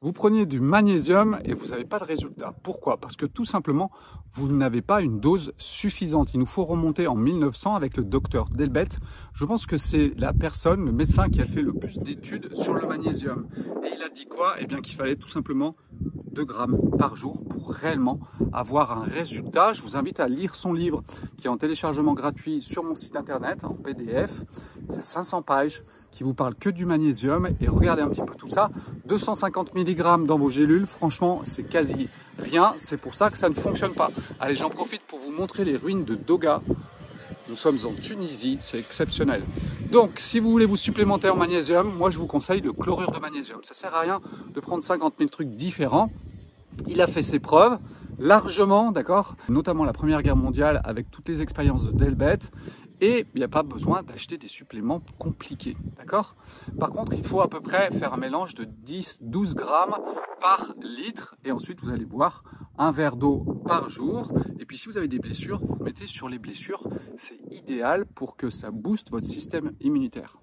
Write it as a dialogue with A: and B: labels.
A: Vous prenez du magnésium et vous n'avez pas de résultat. Pourquoi? Parce que tout simplement, vous n'avez pas une dose suffisante. Il nous faut remonter en 1900 avec le docteur Delbet. Je pense que c'est la personne, le médecin qui a fait le plus d'études sur le magnésium. Et il a dit quoi? Eh bien qu'il fallait tout simplement 2 grammes par jour pour réellement avoir un résultat. Je vous invite à lire son livre qui est en téléchargement gratuit sur mon site internet en PDF. C'est 500 pages qui vous parle que du magnésium. Et regardez un petit peu tout ça. 250 mg dans vos gélules. Franchement c'est quasi rien. C'est pour ça que ça ne fonctionne pas. Allez j'en profite pour vous montrer les ruines de Doga. Nous sommes en Tunisie. C'est exceptionnel. Donc si vous voulez vous supplémenter en magnésium moi je vous conseille le chlorure de magnésium. Ça sert à rien de prendre 50 000 trucs différents. Il a fait ses preuves largement, d'accord? Notamment la Première Guerre mondiale avec toutes les expériences de Delbet. Et il n'y a pas besoin d'acheter des suppléments compliqués, d'accord? Par contre, il faut à peu près faire un mélange de 10-12 grammes par litre. Et ensuite, vous allez boire un verre d'eau par jour. Et puis, si vous avez des blessures, vous mettez sur les blessures. C'est idéal pour que ça booste votre système immunitaire.